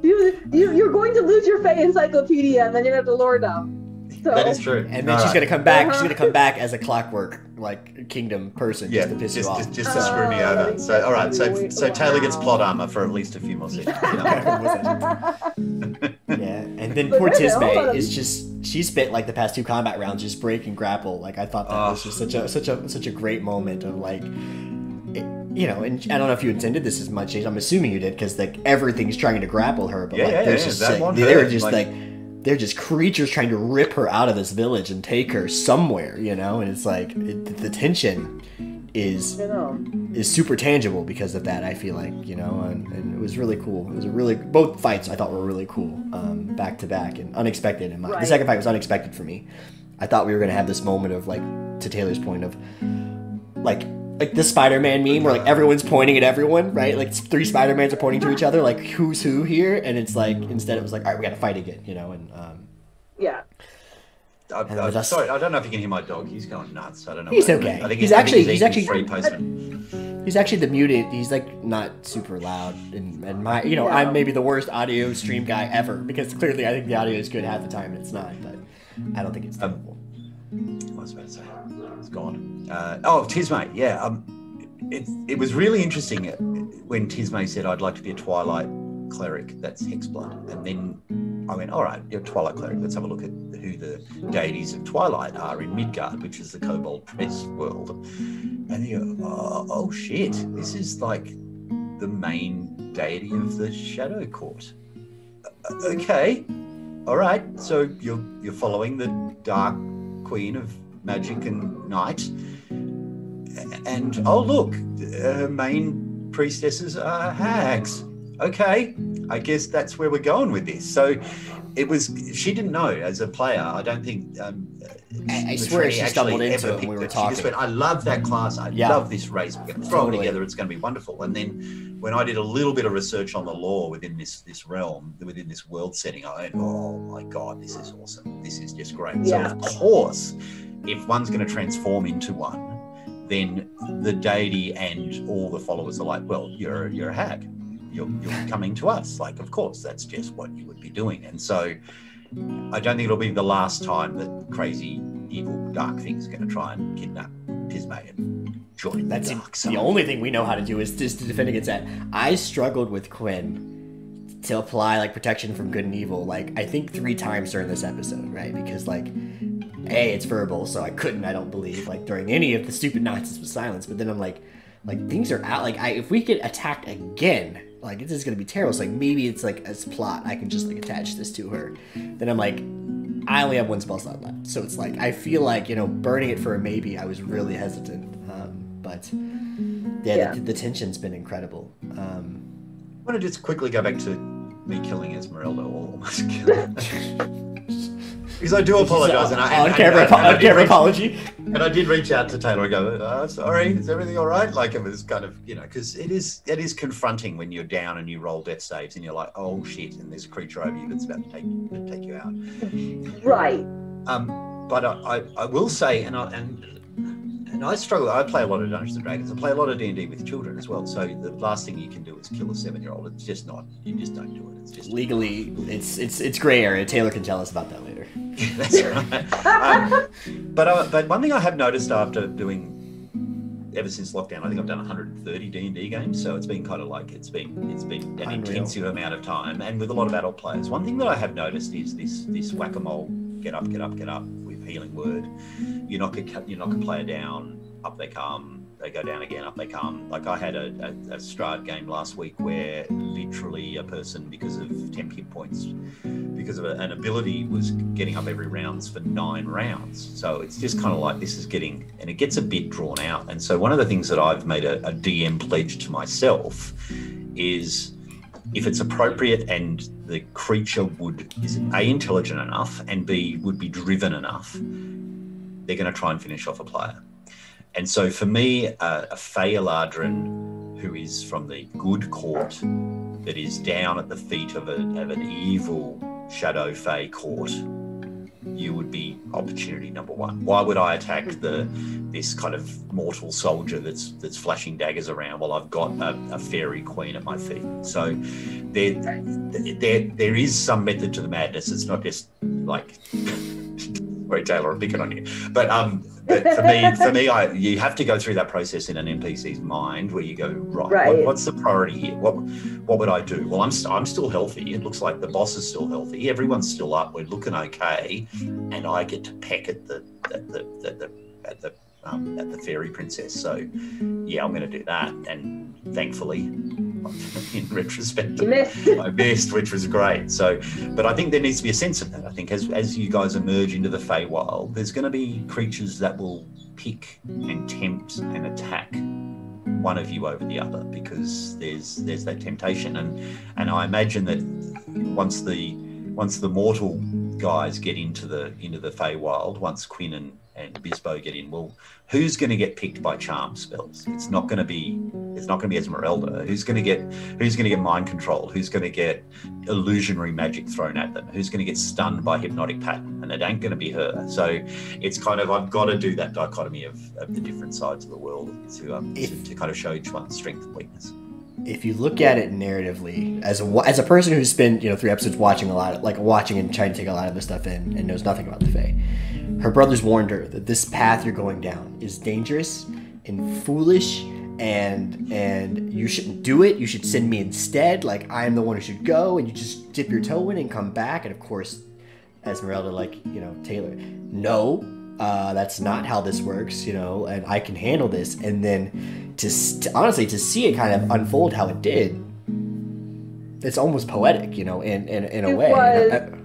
You, you, you're going to lose your Fey encyclopedia and then you're going to have to lure them. So, that is true. and then All she's right. gonna come back. She's Uh-huh. gonna come back as a clockwork like kingdom person Yeah, just to piss just, you off. just, just to screw me Oh, over. So, all right. So, wait, so Taylor gets wow. plot armor for at least a few more sessions. You know? Yeah, and then But poor wait a minute, hold Tismay is just she spent like the past two combat rounds just breaking grapple. Like I thought that was just such a such a such a great moment of like, it, you know, and I don't know if you intended this as much. As I'm assuming you did because like everything's trying to grapple her, but Yeah, like yeah, there's yeah, just that like, one they're hurt, just like- like, they're just creatures trying to rip her out of this village and take her somewhere, you know, and it's like it, the tension is you know. is super tangible because of that. I feel like you know, and, and it was really cool. It was a really both fights I thought were really cool, um, back to back and unexpected. And my the second fight was unexpected for me. I thought we were gonna have this moment of like, to Taylor's point of, like like the Spider-Man meme where like everyone's pointing at everyone, right? Like three Spider-Mans are pointing to each other, like who's who here, and it's like instead it was like, all right, we got to fight again, you know, and um, Yeah. I, And I, with us- sorry, I don't know if you can hear my dog. He's going nuts. I don't know. He's okay. I think He's I think actually- he's eating actually- free postman. He's actually the muted. He's like not super loud, and, and my, you know, Yeah. I'm maybe the worst audio stream guy ever because clearly I think the audio is good half the time and it's not. But I don't think it's Um, terrible. What was about to say? It's gone. Uh, oh, Tismay. Yeah. Um, it, it was really interesting when Tismay said, "I'd like to be a Twilight cleric." That's Hexblood, and then I went, "All right, you're a Twilight cleric. Let's have a look at who the deities of Twilight are in Midgard, which is the Kobold Press world." And you go, oh, "Oh shit! This is like the main deity of the Shadow Court." Uh, okay, all right. So you're you're following the Dark Queen of Magic and Night, and oh look, her main priestesses are hags. Okay, I guess that's where we're going with this. So it was. She didn't know as a player. I don't think. Um, I- I swear she actually stumbled into ever it when picked we were She just went, "I love that class. I Yeah. love this race. We're going to throw Totally. it together. It's going to be wonderful." And then when I did a little bit of research on the law within this this realm, within this world setting, I went, "Oh my god, this is awesome! This is just great." Yeah. So of course, if one's going to transform into one, then the deity and all the followers are like, "Well, you're you're a hag. You're you're coming to us." Like, of course, that's just what you would be doing. And so, I don't think it'll be the last time that crazy, evil, dark things are going to try and kidnap Tismay and join That's the the, dark side. The only thing we know how to do is just to defend against that. I struggled with Quinn to apply like protection from good and evil, like I think three times during this episode, right? Because like, a it's verbal, so I couldn't, I don't believe, like during any of the stupid nonsense with silence. But then I'm like, like things are out. Like I, if we get attacked again, like this is gonna be terrible. So like maybe it's like a plot, I can just like attach this to her. Then I'm like, I only have one spell slot left, so it's like I feel like you know burning it for a maybe. I was really hesitant, um, but yeah, Yeah. The, the tension's been incredible. Um, I want to just quickly go back to me killing Esmeralda or almost killing Because I do apologise, and I on and- camera, and- and I on did camera reach- apology. And I did reach out to Taylor and go, uh, "Sorry, is everything all right?" Like it was kind of, you know, because it is it is confronting when you're down and you roll death saves and you're like, "Oh shit!" and there's a creature over you that's about to take to take you out. Right. Um, but I, I, I will say, and I, and and I struggle. I play a lot of Dungeons and Dragons. I play a lot of D and D with children as well. So the last thing you can do is kill a seven year old. It's just not. You just don't do it. It's just Legally, it's it's it's gray area. Taylor can tell us about that later. That's right. Um, but uh, but one thing I have noticed after doing ever since lockdown, I think I've done 130 D and D games. So it's been kind of like it's been it's been an Unreal. intensive amount of time, and with a lot of adult players. One thing that I have noticed is this this whack a mole, get up, get up, get up healing word. You're not gonna you're not gonna play it down. Up they come. They go down again. Up they come. Like I had a, a, a Strahd game last week where literally a person, because of 10 hit points, because of a, an ability was getting up every rounds for nine rounds. So it's just kind of like this is getting, and it gets a bit drawn out. And so one of the things that I've made a, a DM pledge to myself is if it's appropriate and the creature would is a intelligent enough and b would be driven enough, they're going to try and finish off a player. And so for me, uh, a Feyaladrin who is from the good court that is down at the feet of, a, of an evil shadow Fey court, you would be opportunity number one. Why would I attack the this kind of mortal soldier that's that's flashing daggers around while I've got a, a fairy queen at my feet? So there, there there is some method to the madness. It's not just like sorry, Taylor, I'm picking on you. But um but for me for me I you have to go through that process in an NPC's mind where you go, right, Right. What, what's the priority here? What what would I do? Well, I'm st- I'm still healthy. It looks like the boss is still healthy. Everyone's still up. We're looking okay, and I get to peck at the at the at the at the um, at the fairy princess. So, yeah, I'm going to do that. And thankfully, in retrospect. I missed, which was great. So, but I think there needs to be a sense of that. I think as as you guys emerge into the Feywild, there's going to be creatures that will pick and tempt and attack one of you over the other because there's there's that temptation and and I imagine that once the once the mortal guys get into the into the Feywild once Quinn and, and Bisbo get in, well, who's going to get picked by charm spells? It's not going to be it's not going to be Esmeralda. Who's going to get who's going to get mind controlled? Who's going to get illusionary magic thrown at them? Who's going to get stunned by hypnotic pattern? And it ain't going to be her. So it's kind of I've got to do that dichotomy of, of the different sides of the world to um to, to kind of show each one's strength and weakness. if you look at it narratively, as a, as a person who's spent you know three episodes watching a lot, of, like watching and trying to take a lot of this stuff in, and knows nothing about the Fae, her brothers warned her that this path you're going down is dangerous and foolish, and and you shouldn't do it. You should send me instead. Like I'm the one who should go, and you just dip your toe in and come back. And of course, Esmeralda, like you know Taylor, no. Uh, that's not how this works, you know, and I can handle this. And then to, to honestly to see it kind of unfold how it did, it's almost poetic, you know, in in, in a It way. was.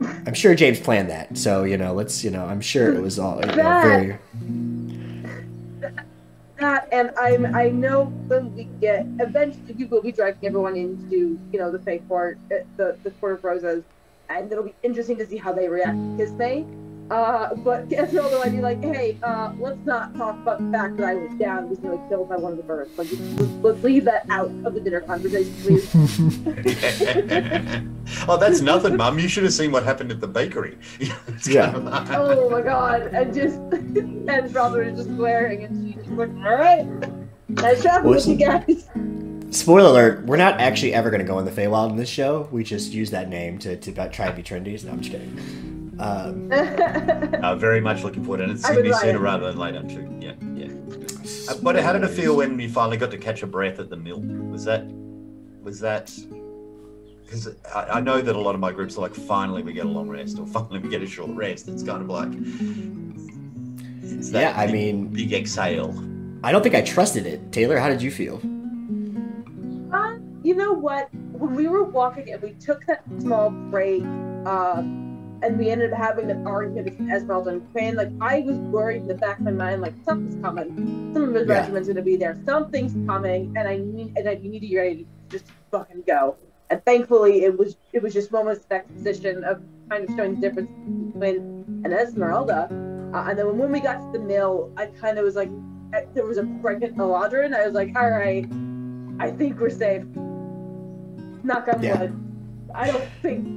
I, am sure James planned that, so you know, let's you know, I'm sure it was all you know, very. that and I'm I know when we get eventually we will be dragging everyone into you know the fake court uh, the the court of roses and it'll be interesting to see how they react to his. Uh, but Esmeralda might be like, hey, uh, let's not talk about the fact that I was down was nearly killed by one of the birds. Like, let's, let's leave that out of the dinner conversation, please. oh, that's nothing, Mum. You should have seen what happened at the bakery. Yeah. kind of- oh my god! And just and Esmeralda is just glaring, and she's just like, all right, nice job with Was- you guys. Spoiler alert: We're not actually ever going to go in the Feywild in this show. We just use that name to, to try and be trendy. No, I'm just kidding. Um, Uh, very much looking forward, and it's going to be sooner rather than later, too. Yeah, yeah. Uh, But how did it feel when you finally got to catch a breath at the mill? Was that, was that? Because I, I know that a lot of my groups are like, finally we get a long rest, or finally we get a short rest. It's kind of like, it's that yeah, I big- mean, big exhale. I don't think I trusted it. Taylor, how did you feel? Uh, you know what? When we were walking and we took that small break, um, and we ended up having that argument between Esmeralda and Quinn, like I was worried in the back of my mind, like something's coming. Some of his Yeah. regiment's gonna be there. Something's coming, and I need and I need to be ready to just fucking go. And thankfully, it was it was just moments of exposition of kind of showing the difference between and Esmeralda. Uh, and then when we got to the mill, I kind of was like, I- there was a pregnant Eladra, and I was like, all right, I think we're safe. Knock on Yeah. wood. I don't think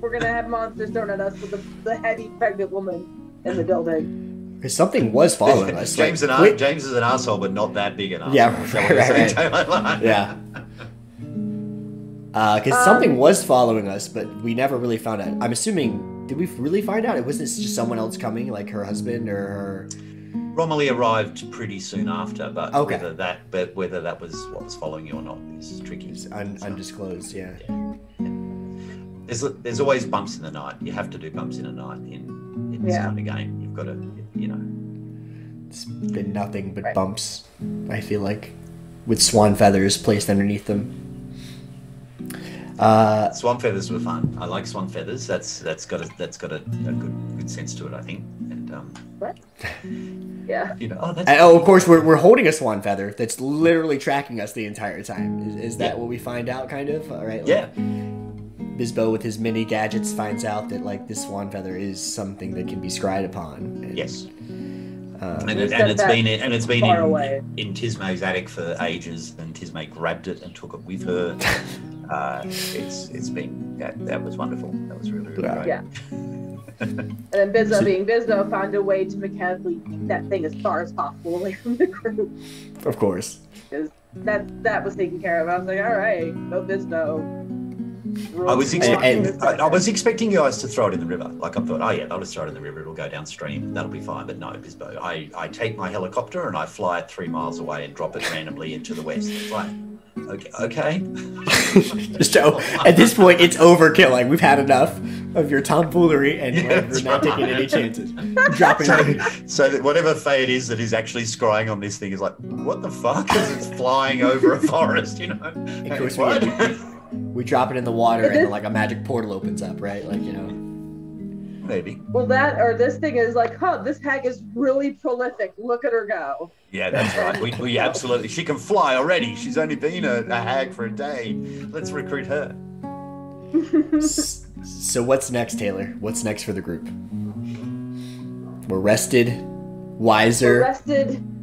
we're gonna have monsters thrown at us with the, the heavy pregnant woman in the building. Because something was following us. James, like, an, wait- James is an asshole, but not that big an asshole. Yeah, Is that what right. Yeah. Because Um, something was following us, but we never really found out. I'm assuming, did we really find out? It wasn't just someone else coming, like her husband or her. Romilly arrived pretty soon after, but Okay. whether that but whether that was what was following you or not is tricky. It's un- undisclosed, yeah. There's there's always bumps in the night. You have to do bumps in the night in, in this Yeah. kind of game. You've got to you know. It's been nothing but Right. bumps, I feel like, with swan feathers placed underneath them. Uh, Swan feathers were fun. I like swan feathers. That's that's got a that's got a, a good good sense to it. I think. And um, Yeah. you know, oh, that's and- oh, of course, we're, we're holding a swan feather that's literally tracking us the entire time. Is, is that Yeah. what we find out, kind of? All right. like, yeah. Bisbo, with his mini gadgets, finds out that like this swan feather is something that can be scryed upon. And, Yes. Um, And, it, set and it's that been in, and it's been in, away. in Tismay's attic for ages, and Tismay grabbed it and took it with her. Uh, it's it's been that that was wonderful. That was really really Yeah. great. Yeah. And then Bisbo being Bisbo found a way to mechanically keep that thing as far as possible away from the group. of course. Because that that was taken care of. I was like, all right, go Bisbo. I was expecting and- I, I was expecting you guys to throw it in the river. Like I thought, oh yeah, they'll just throw it in the river. It'll go downstream. That'll be fine. But no, Bisbo. I I take my helicopter and I fly it three miles away and drop it randomly into the west. It's like, okay, okay. To, at this point, it's overkill. Like we've had enough of your tomfoolery, and Yeah, we're not right. taking any chances. Dropping So, it. so that whatever fate it is that is actually scrying on this thing is like, what the fuck? Because it's flying over a forest, you know? Of course? We, we drop it in the water, and then, like a magic portal opens up, right? Like you know. Maybe. Well, that or this thing is like, huh, this hag is really prolific. Look at her go. Yeah, that's right. We, we absolutely. She can fly already. She's only been a, a hag for a day. Let's recruit her. So what's next, Taylor? What's next for the group? We're rested, wiser. We're rested.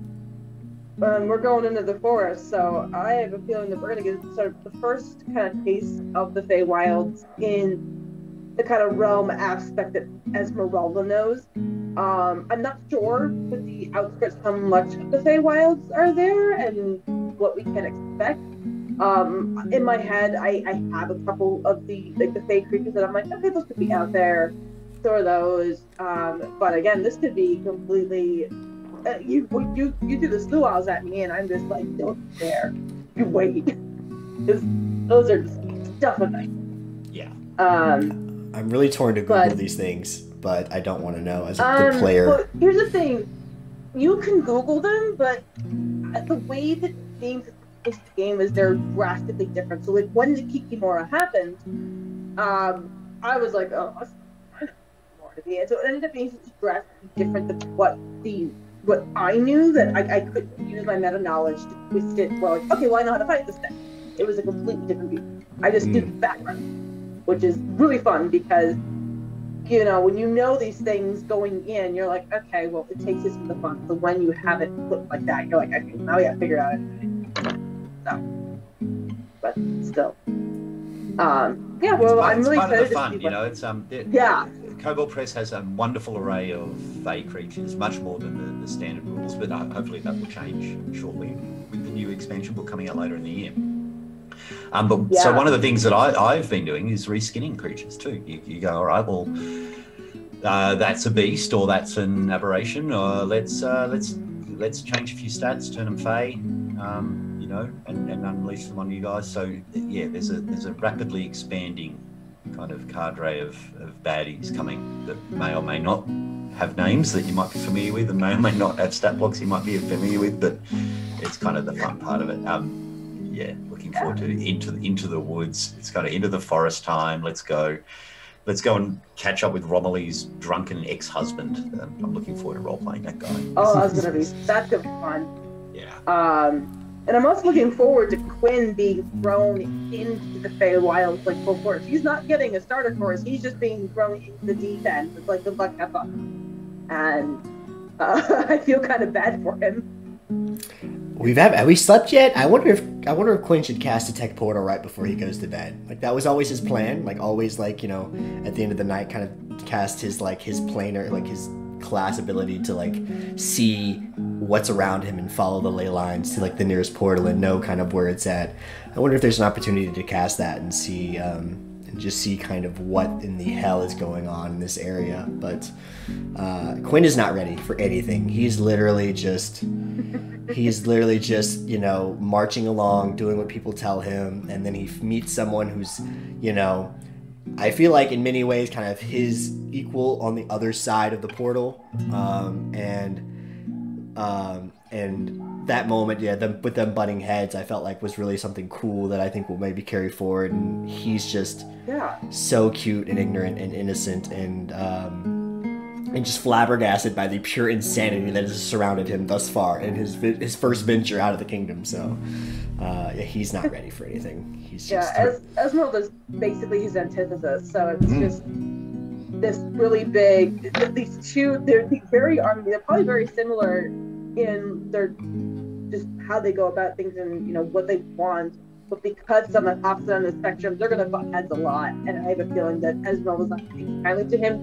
Um, we're going into the forest, so I have a feeling that we're gonna get sort of the first kind of taste of the Feywilds in the kind of realm aspect that Esmeralda knows. Um, I'm not sure with the outskirts how much of the Feywilds are there and what we can expect. Um, in my head, I, I have a couple of the like the Fey creatures that I'm like, okay, those could be out there. Store those. Um, but again, this could be completely. Uh, you you you do the sluaghs at me, and I'm just like, don't dare. You wait. 'Cause those are just stuff of night. Yeah. Um, I'm really torn to Google But- these things, but I don't want to know as a Um, the player. Well, here's the thing: you can Google them, but the way that games this game is they're drastically different. So, like when the Kikimora happened, um, I was like, oh, that's kind of more to be. And so it ended up being such drastically different than what the what I knew that I, I couldn't use my meta knowledge to twist it. Well, like, okay, well I know how to fight this thing. It was a completely different beat. I just did the background, which is really fun because you know, when you know these things going in, you're like, okay, well, it takes us from the fun. So when you have it put like that, you're like, okay, now we gotta figure it out. So, but still, um, yeah. Well, I'm really excited to see you what. know. It's um, it- Yeah. Kobold Press has a wonderful array of fey creatures, much more than the, the standard rules, but uh, hopefully that will change shortly with the new expansion book coming out later in the year. Um, but so one of the things that I, I've been doing is reskinning creatures too. You, you go, all right, well, uh, that's a beast or that's an aberration, or let's uh, let's let's change a few stats, turn them fey, um, you know, and, and unleash them on you guys. So yeah, there's a there's a rapidly expanding kind of cadre of, of baddies coming that may or may not have names that you might be familiar with and may or may not have stat blocks you might be familiar with, but it's kind of the fun part of it. Um, yeah, looking forward to into the, into the woods. It's kind of into the forest time. Let's go. Let's go and catch up with Romilly's drunken ex-husband. Um, I'm looking forward to role playing that guy. Oh, that's gonna be that's gonna be fun. Yeah. Um, and I'm also looking forward to Quinn being thrown into the Feywilds like full force. He's not getting a starter course. He's just being thrown into the deep end. It's like good luck, have. And uh, I feel kind of bad for him. We've have, have we slept yet? I wonder if I wonder if Quinn should cast a tech portal right before he goes to bed. Like that was always his plan. Like always, like you know, at the end of the night, kind of cast his like his planar, like his class ability to like see what's around him and follow the ley lines to like the nearest portal and know kind of where it's at. I wonder if there's an opportunity to cast that and see um, and just see kind of what in the hell is going on in this area. But uh, Quinn is not ready for anything. He's literally just he's literally just you know marching along doing what people tell him and then he meets someone who's you know i feel like in many ways kind of his equal on the other side of the portal um, and um, and that moment yeah them with them butting heads i felt like was really something cool that i think will maybe carry forward and he's just Yeah. so cute and ignorant and innocent and um, and just flabbergasted by the pure insanity that has surrounded him thus far in his his first venture out of the kingdom. So uh, yeah, he's not ready for anything. He's Yeah, just Es- Esmeralda's basically his antithesis. So it's Mm. just this really big. th- These two, they're the very army. They're probably very similar in their just how they go about things and you know what they want. But because on the opposite of the spectrum, they're gonna butt heads a lot. And I have a feeling that Esmeralda's not taking kindly to him.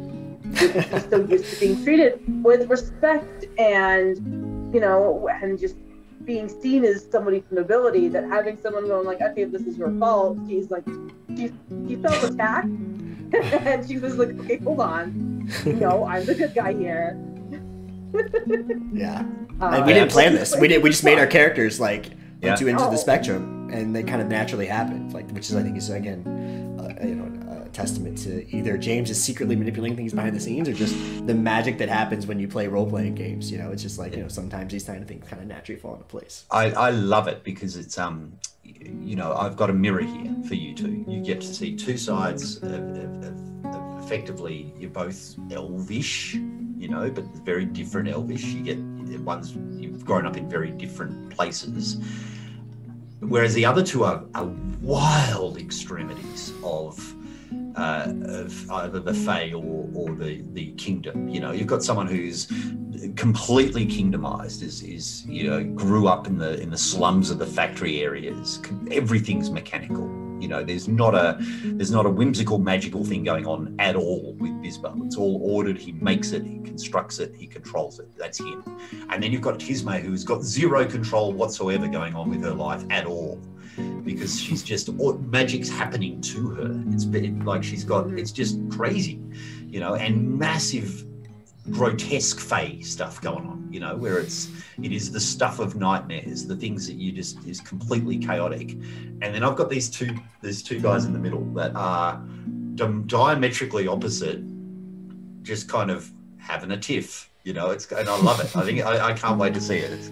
Because so used to being treated with respect and you know and just being seen as somebody from nobility that having someone going like, okay, this is your fault. She's like, she, she felt attacked, and she was like, okay, hold on, no, I'm the good guy here. yeah. Uh, And we didn't plan this. We did. We just made our characters like Yeah. into into Oh. the spectrum, and they kind of naturally happened. Like which is I think is again, uh, you know, a testament to either James is secretly manipulating things behind the scenes, or just the magic that happens when you play role playing games. You know, it's just like you know sometimes these kind of things kind of naturally fall into place. I, I love it because it's um you know I've got a mirror here for you two. You get to see two sides of, of, of, of effectively you're both elvish, you know, but very different elvish. You get one's you've grown up in very different places, whereas the other two are, are wild extremities of uh, of either the Fae or, or the, the kingdom. You know, you've got someone who's completely kingdomized, is, is you know, grew up in the in the slums of the factory areas. Everything's mechanical. You know, there's not a there's not a whimsical magical thing going on at all with Bisbo. It's all ordered. He makes it, he constructs it, he controls it. That's him. And then you've got Tismay, who's got zero control whatsoever going on with her life at all because she's just magic's happening to her. It's been like she's got mm-hmm. it's just crazy, you know, and massive grotesque fey stuff going on, you know, where it's it is the stuff of nightmares, the things that you just is completely chaotic. And then I've got these two these two guys in the middle that are diametrically opposite, just kind of having a tiff, you know. It's and I love it. I think I, I can't wait to see it. It's,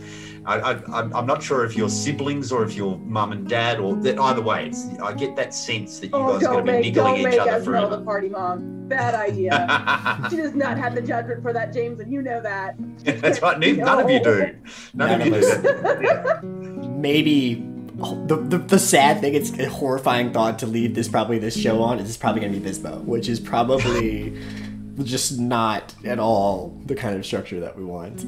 I, I, am not sure if you're siblings or if you're mum and dad or that. Either way, it's I get that sense that you oh, guys are going to be niggling each other forever. the party mom. Bad idea. she does not have the judgment for that, James, and you know that. That's right. None, no. none of you do. None, none of you do. Maybe the, the, the sad thing, it's a horrifying thought to leave this probably this show on. Is probably going to be Bisbo, which is probably just not at all the kind of structure that we want.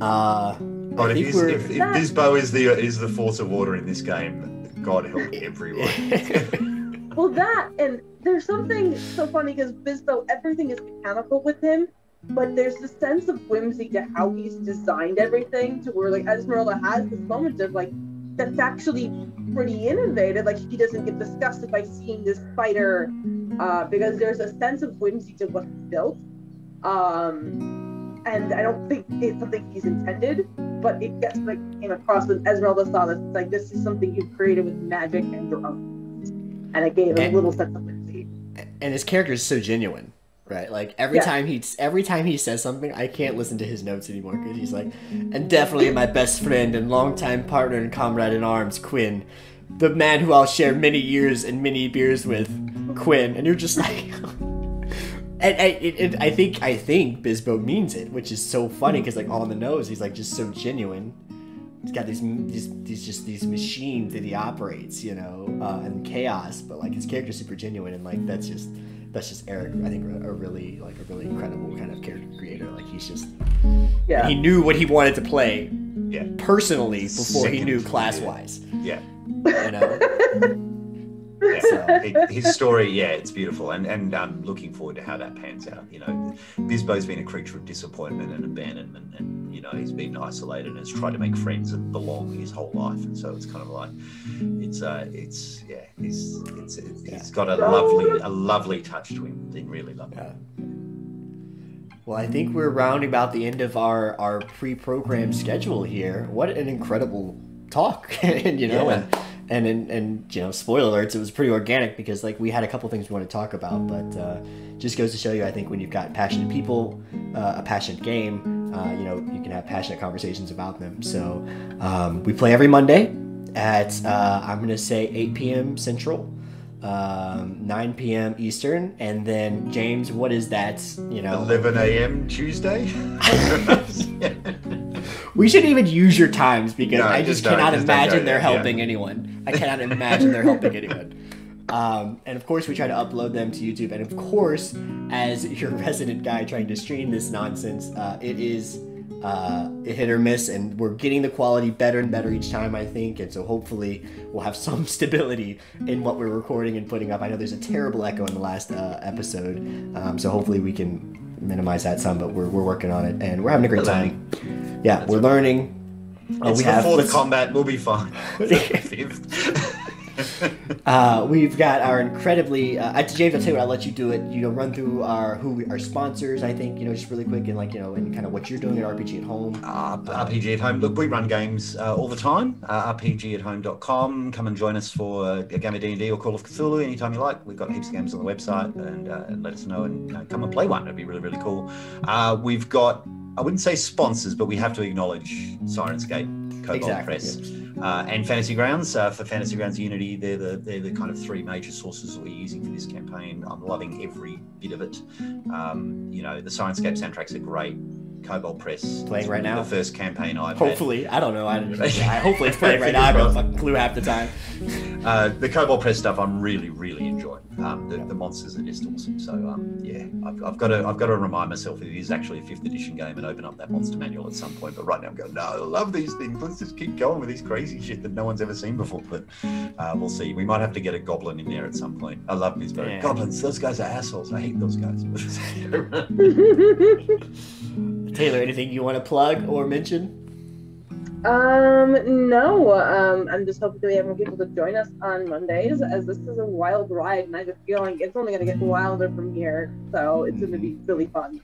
Uh, but if, if, if Bisbo is the is the force of order in this game, God help everyone. well, that and there's something so funny because Bisbo, everything is mechanical with him, but there's a sense of whimsy to how he's designed everything to where like Esmeralda has this moment of like that's actually pretty innovative. Like he doesn't get disgusted by seeing this fighter uh, because there's a sense of whimsy to what he built. Um, and I don't think it's something he's intended, but it gets like came across when Esmeralda saw this. It's like this is something you created with magic and your own, and it gave a little sense of whimsy. And his character is so genuine, right? Like every yeah. time he every time he says something, I can't listen to his notes anymore because he's like, and definitely my best friend and longtime partner and comrade in arms, Quinn, the man who I'll share many years and many beers with, Quinn, and you're just like. and, and, and, I think I think Bisbo means it, which is so funny because like on the nose, he's like just so genuine. He's got these these these just these machines that he operates, you know, uh, and chaos. But like his character's super genuine, and like that's just that's just Eric. I think a really like a really incredible kind of character creator. Like he's just yeah. He knew what he wanted to play, yeah, personally before Second. he knew class wise. Yeah, you know. it, his story, yeah, it's beautiful, and and I'm looking forward to how that pans out. You know, Bisbo's been a creature of disappointment and abandonment, and you know he's been isolated and has tried to make friends and belong his whole life, and so it's kind of like it's uh it's yeah he's it's, it's yeah. he's got a lovely a lovely touch to him. They really lovely. yeah. Well, I think we're rounding about the end of our our pre-programmed schedule here. What an incredible talk, and you know, yeah. and and and, and you know spoiler alerts it was pretty organic because like we had a couple things we want to talk about but uh, just goes to show you i think when you've got passionate people uh, a passionate game uh, you know you can have passionate conversations about them so um, we play every monday at uh, i'm going to say 8 p.m central um, 9 p.m. Eastern, and then James, what is that? You know, 11 a.m. Tuesday. we shouldn't even use your times because no, I just, just cannot just imagine they're helping yeah. anyone. I cannot imagine they're helping anyone. Um, and of course, we try to upload them to YouTube. And of course, as your resident guy trying to stream this nonsense, uh, it is uh, hit or miss, and we're getting the quality better and better each time, I think. And so hopefully, we'll have some stability in what we're recording and putting up. I know there's a terrible echo in the last uh, episode, um, so hopefully, we can minimize that some, but we're, we're working on it and we're having a great time. Yeah, That's we're right. learning. Uh, it's we have fourth combat. We'll be fine. Uh, we've got our incredibly uh, James. I'll tell you what. I'll let you do it. You know, run through our who we, our sponsors. I think you know just really quick and like you know and kind of what you're doing at RPG at Home. Uh, RPG at Home. Look, we run games uh, all the time. Uh, RPGathome.com. Come and join us for uh, a game of D and D or Call of Cthulhu anytime you like. We've got heaps of games on the website, and, uh, and let us know and you know, come and play one. It'd be really really cool. we've got I wouldn't say sponsors, but we have to acknowledge Syrinscape, Kobold exactly. Press. Uh, and Fantasy Grounds. Uh, for Fantasy Grounds Unity, they're the they're the kind of three major sources we're using for this campaign. I'm loving every bit of it. Um, you know, the Syrinscape soundtracks are great. Kobold Press playing right now. The first campaign I've hopefully had. I don't know. I, I hopefully it's playing right now. I don't fucking clue half the time. Uh, the Kobold Press stuff I'm really really enjoying. Um, the, the monsters are just awesome. So um, yeah, I've, I've got to I've got to remind myself it is actually a fifth edition game and open up that monster manual at some point. But right now I'm going, no, I love these things. Let's just keep going with these crazy shit that no one's ever seen before. But uh, we'll see. We might have to get a goblin in there at some point. I love these Yeah. goblins. Those guys are assholes. I hate those guys. Taylor, anything you want to plug or mention? Um, no. Um, I'm just hoping that we have more people to join us on Mondays, as this is a wild ride, and I have a feeling it's only going to get wilder from here. So it's going to be really fun.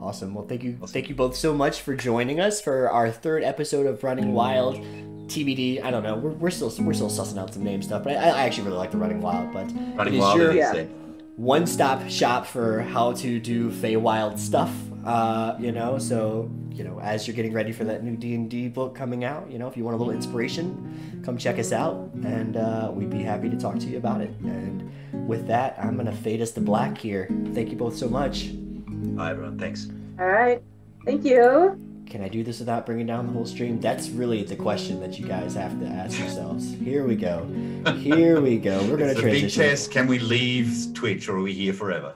Awesome. Well, thank you, thank you both so much for joining us for our third episode of Running Wild. TBD. I don't know. We're, we're still we're still sussing out some name stuff, but I, I actually really like the Running Wild. But Running It is wild. your- it is Yeah. one-stop shop for how to do Feywild stuff. Uh, you know, so you know, as you're getting ready for that new D and D book coming out, you know, if you want a little inspiration, come check us out, and uh, we'd be happy to talk to you about it. And with that, I'm gonna fade us to black here. Thank you both so much. Bye, everyone. Thanks. All right. Thank you. Can I do this without bringing down the whole stream? That's really the question that you guys have to ask yourselves. Here we go. Here we go. We're gonna It's the big test. Can we leave Twitch or are we here forever?